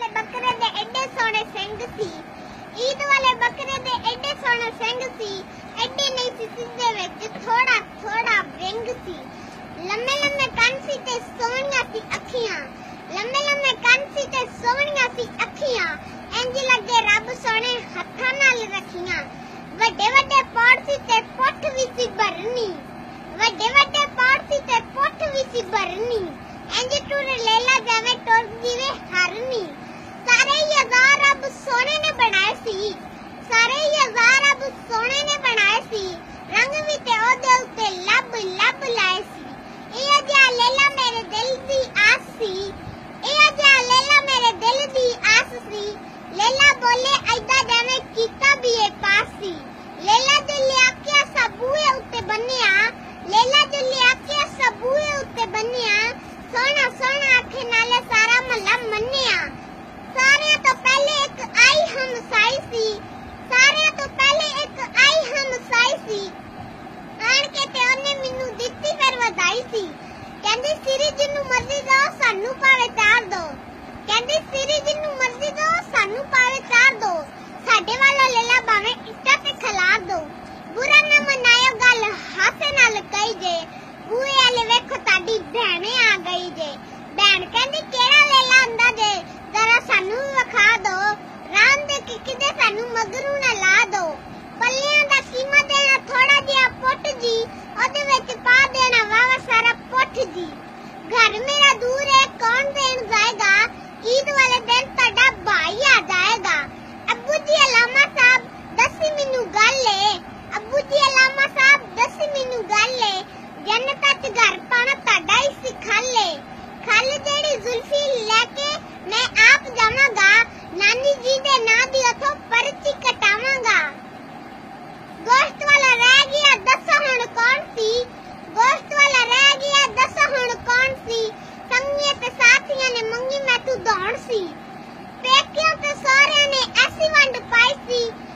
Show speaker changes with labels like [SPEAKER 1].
[SPEAKER 1] ਵਾਲੇ ਬੱਕਰੇ ਦੇ ਐਡੇ ਸੋਹਣੇ ਸਿੰਘ ਸੀ ਈਦ ਵਾਲੇ ਬੱਕਰੇ ਦੇ ਐਡੇ ਸੋਹਣੇ ਸਿੰਘ ਸੀ ਐਡੇ ਨਹੀਂ ਸੀ ਸਿੱਧੇ ਵਿੱਚ ਥੋੜਾ ਥੋੜਾ ਵਿੰਗ ਸੀ ਲੰਮੇ ਲੰਮੇ ਕੰਨ ਸੀ ਤੇ ਸੋਹਣੀਆਂ ਸੀ ਅੱਖੀਆਂ ਲੰਮੇ ਲੰਮੇ ਕੰਨ ਸੀ ਤੇ ਸੋਹਣੀਆਂ ਸੀ ਅੱਖੀਆਂ ਇੰਜ ਲੱਗੇ ਰੱਬ ਸੋਹਣੇ ਹੱਥਾਂ ਨਾਲ ਰੱਖੀਆਂ ਵੱਡੇ ਵੱਡੇ ਪੌੜ ਸੀ ਤੇ ਪੁੱਠ ਵੀ ਸੀ ਭਰਨੀ ਵੱਡੇ ਵੱਡੇ ਪੌੜ ਸੀ ਤੇ ਪੁੱਠ ਵੀ ਸੀ ਭਰਨੀ ਇੰਜ ਟੁਰ ਲੈਲਾ ਜਾਵੇਂ ਟੁਰ ਜੀਵੇ ਹਰਨੀ ਸਾਰੇ ਹੀ ਹਜ਼ਾਰ ਰੱਬ ਸੋਹਣੇ ਨੇ ਬਣਾਏ ਸੀ ਸਾਰੇ ਹੀ ਹਜ਼ਾਰ ਰੱਬ ਸੋਹਣੇ ਨੇ ਬਣਾਏ ਸੀ ਰੰਗ ਵੀ ਤੇ ਉਹਦੇ ਉੱਤੇ ਲੱਭ ਲੱਭ ਲਾਏ ਸੀ ਇਹ ਜਿਹਾ ਲੈਲਾ ਮੇਰੇ ਦਿਲ ਦੀ ਆਸ ਸੀ ਇਹ ਜਿਹਾ ਲੈਲਾ ਮੇਰੇ ਦਿਲ ਦੀ ਆਸ ਸੀ ਲੈਲਾ ਬੋਲੇ ਐਦਾਂ ਜਾਵੇਂ ਕੀਤਾ ਵੀ ਇਹ ਪਾਸ ਸੀ ਲੈਲਾ ਦੇ ਲਿਆ ਕੇ ਸਬੂਏ ਉੱਤੇ ਬੰਨਿਆ ਲੈਲਾ ਫਿਰ ਸੀ। ਕਹਿੰਦੀ, ਸਿਰੀ ਜਿੰਨੂੰ ਮਰਜ਼ੀ ਦੋ, ਸਾਨੂੰ ਭਾਵੇਂ ਚਾਰ ਦੋ। ਕਹਿੰਦੀ, ਸਿਰੀ ਜਿੰਨੂੰ ਮਰਜ਼ੀ ਦੋ, ਸਾਨੂੰ ਭਾਵੇਂ ਚਾਰ ਦੋ। ਸਾਡੇ ਵਾਲਾ ਲੈਲਾ ਭਾਵੇਂ ਇੱਟਾਂ ਤੇ ਖਿਲਾਰ ਦੋ। ਬੁਰਾ ਨਾ ਮਨਾਇਓ ਗੱਲ ਹਾਸੇ ਨਾਲ ਕਹੀ ਜੇ। ਬੂਏ ਵਾਲੇ ਵੇਖੋ, ਤੁਹਾਡੀ ਭੈਣੇ ਆ ਗਈ ਜੇ। ਭੈਣ ਕਹਿੰਦੀ, ਕਿਹੜਾ ਲੈਲਾ ਆਂਦਾ ਜੇ? ਜ਼ਰਾ ਸਾਨੂੰ ਵਿਖਾ ਦੋ। ਰਾਮ ਦੇ ਕਿਤੇ ਸਾਨੂੰ ਮਗਰੂ ਨਾ ਲਾ ਦੋ। ਪੱਲਿਆਂ ਦਾ ਕੀਮਾ ਦੇਣਾ ਥੋੜਾ ਜਿਹਾ ਪੁੱਟ ਜੀ, ਉਹਦੇ ਵਿੱਚ ਪਾ ਦੇਣਾ ਵਾਵਾ ਸਾਰਾ ਪੁੱਟ ਜੀ। ਘਰ ਮੇਰਾ ਦੂਰ ਹੈ, ਕੌਣ ਦੇਣ ਜਾਏਗਾ? ਈਦ ਵਾਲੇ ਦਿਨ ਤੁਹਾਡਾ ਭਾਈ ਆ ਜਾਏਗਾ। ਅੱਬੂ ਜੀ ਅਲਾਮਾ ਸਾਹਿਬ, ਦੱਸੀ ਮੈਨੂੰ ਗੱਲ ਏ। ਅੱਬੂ ਜੀ ਅਲਾਮਾ ਸਾਹਿਬ, ਦੱਸੀ ਮੈਨੂੰ ਗੱਲ ਏ। ਜੰਨਤ ਚ ਘਰ ਪਾਣਾ ਤੁਹਾਡਾ ਹੀ ਸੀ ਖਾਲੇ ਖਲ ਜਿਹੜੀ ਜ਼ੁਲਫੀ ਲੈ ਕੇ ਮੈਂ ਆਪ ਜਾਵਾਂਗਾ ਨਾਨੀ ਜੀ ਦੇ ਨਾਂ ਦੀ ਉਥੋਂ ਪਰਚੀ ਕਟਾਵਾਂਗਾ ਗੋਸ਼ਤ ਵਾਲਾ ਰਹਿ ਗਿਆ ਦੱਸੋ ਹੁਣ ਕੌਣ ਸੀ ਗੋਸ਼ਤ ਵਾਲਾ ਰਹਿ ਗਿਆ ਦੱਸੋ ਹੁਣ ਕੌਣ ਸੀ ਸੰਗੀਆਂ ਤੇ ਸਾਥੀਆਂ ਨੇ ਮੰਗੀ ਮੈਂ ਤੂੰ ਦੌੜ ਸੀ ਪੇਕਿਆਂ ਤੇ ਸਾਰਿਆਂ ਨੇ ਐਸੀ ਵੰਡ ਪਾਈ ਸੀ ਲੱਖ ਸਾਡੇ ਹੱਥ ਵਿੱਚ ਔਦਰੀ ਜੇ ਆਈ ਸੀ